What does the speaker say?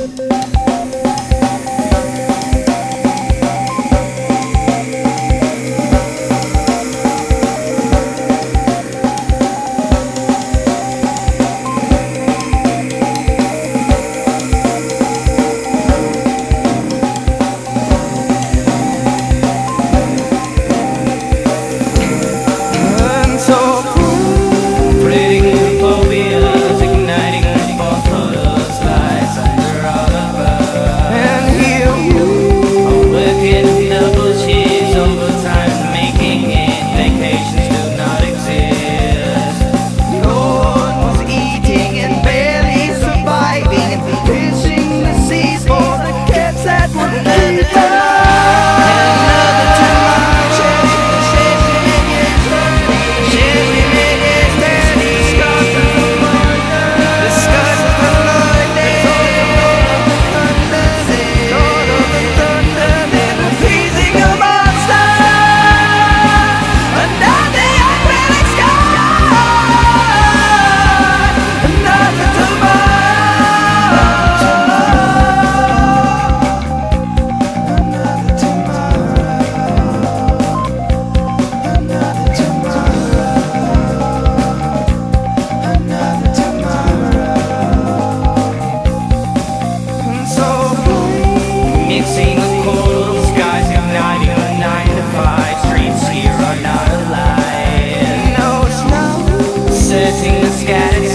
Música scattered